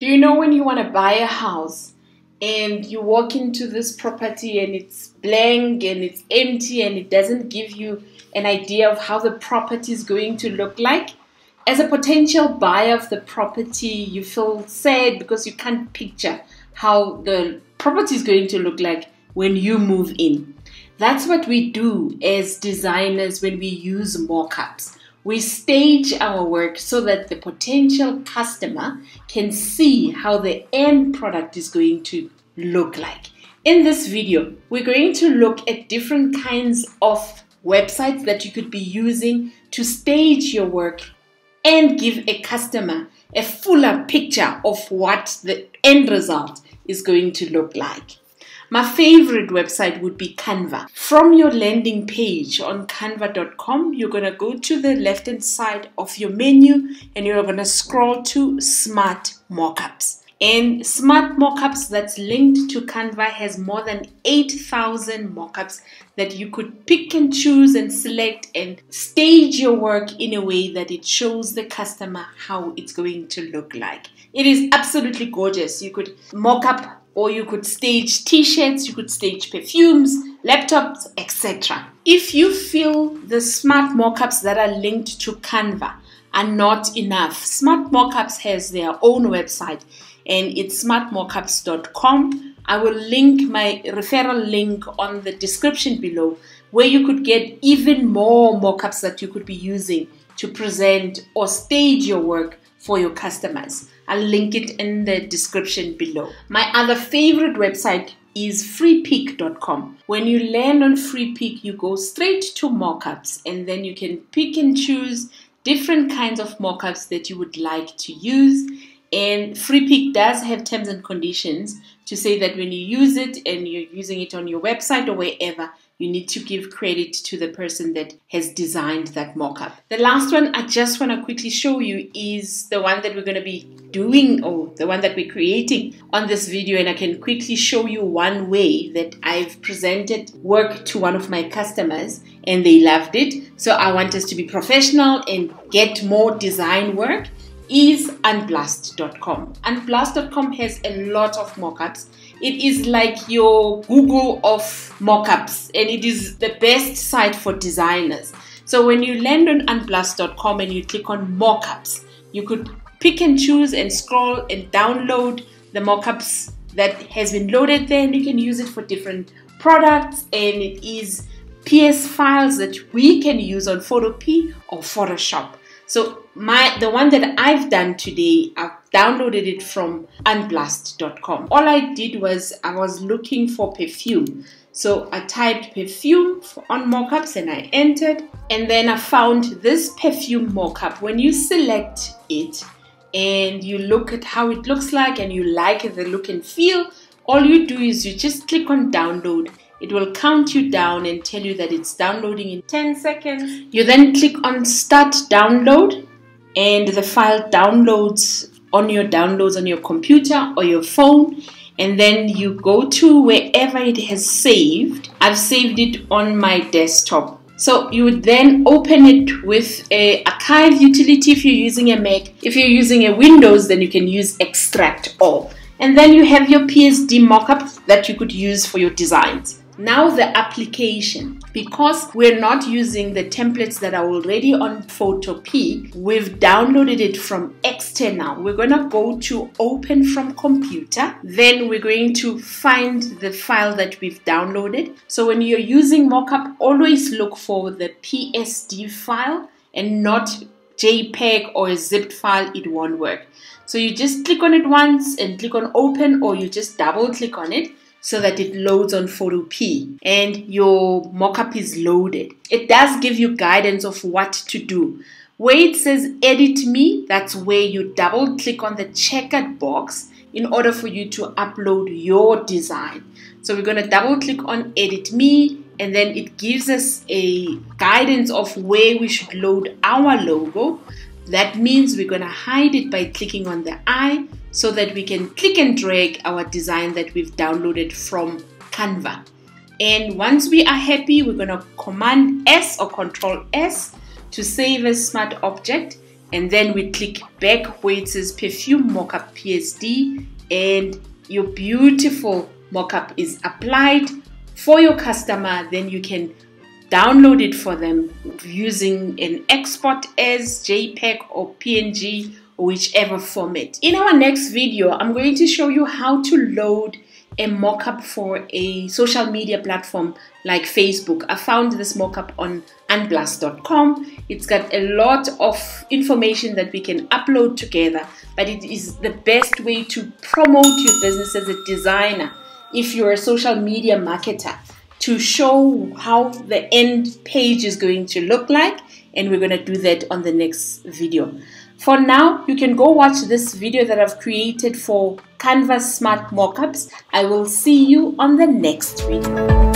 Do you know when you want to buy a house and you walk into this property and it's blank and it's empty and it doesn't give you an idea of how the property is going to look like? As a potential buyer of the property, you feel sad because you can't picture how the property is going to look like when you move in. That's what we do as designers when we use mockups. We stage our work so that the potential customer can see how the end product is going to look like. In this video, we're going to look at different kinds of websites that you could be using to stage your work and give a customer a fuller picture of what the end result is going to look like. My favorite website would be Canva. From your landing page on canva.com, you're going to go to the left hand side of your menu and you're going to scroll to Smart Mockups. And Smart Mockups that's linked to Canva has more than 8,000 mockups that you could pick and choose and select and stage your work in a way that it shows the customer how it's going to look like. It is absolutely gorgeous. You could mock up or you could stage t-shirts, you could stage perfumes, laptops, etc. If you feel the smart mockups that are linked to Canva are not enough, Smart Mockups has their own website and it's smartmockups.com. I will link my referral link on the description below where you could get even more mockups that you could be using to present or stage your work for your customers. I'll link it in the description below. My other favorite website is freepik.com. When you land on Freepik, you go straight to mockups and then you can pick and choose different kinds of mockups that you would like to use. And Freepik does have terms and conditions to say that when you use it and you're using it on your website or wherever, you need to give credit to the person that has designed that mockup. The last one I just want to quickly show you is the one that we're going to be doing or the one that we're creating on this video and I can quickly show you one way that I've presented work to one of my customers and they loved it. So I want us to be professional and get more design work is unblast.com. Unblast.com has a lot of mockups it is like your Google of mockups and it is the best site for designers. So when you land on unblast.com and you click on mockups, you could pick and choose and scroll and download the mockups that has been loaded there and you can use it for different products and it is PS files that we can use on Photopea or Photoshop. So my the one that I've done today, I've downloaded it from unblast.com. All I did was I was looking for perfume. So I typed perfume on mockups and I entered and then I found this perfume mockup. When you select it and you look at how it looks like and you like the look and feel, all you do is you just click on download it will count you down and tell you that it's downloading in 10 seconds. You then click on start download and the file downloads on your downloads on your computer or your phone and then you go to wherever it has saved. I've saved it on my desktop. So you would then open it with a archive utility if you're using a Mac. If you're using a Windows, then you can use extract all. And then you have your PSD mockup that you could use for your designs. Now the application. Because we're not using the templates that are already on Photopea, we've downloaded it from external. We're going to go to open from computer. Then we're going to find the file that we've downloaded. So when you're using mockup, always look for the PSD file and not JPEG or a zipped file, it won't work. So you just click on it once and click on open or you just double click on it so that it loads on Photopea and your mockup is loaded. It does give you guidance of what to do. Where it says edit me, that's where you double click on the checkered box in order for you to upload your design. So we're going to double click on edit me and then it gives us a guidance of where we should load our logo. That means we're going to hide it by clicking on the eye so that we can click and drag our design that we've downloaded from Canva. And once we are happy, we're going to Command S or Control S to save as smart object. and then we click back where it says perfume mockup PSD and your beautiful mockup is applied for your customer then you can download it for them using an export as JPEG or PNG or whichever format. In our next video, I'm going to show you how to load a mockup for a social media platform like Facebook. I found this mockup on unblast.com. It's got a lot of information that we can upload together, but it is the best way to promote your business as a designer if you're a social media marketer to show how the end page is going to look like and we're going to do that on the next video. For now, you can go watch this video that I've created for Canva Smart Mockups. I will see you on the next video.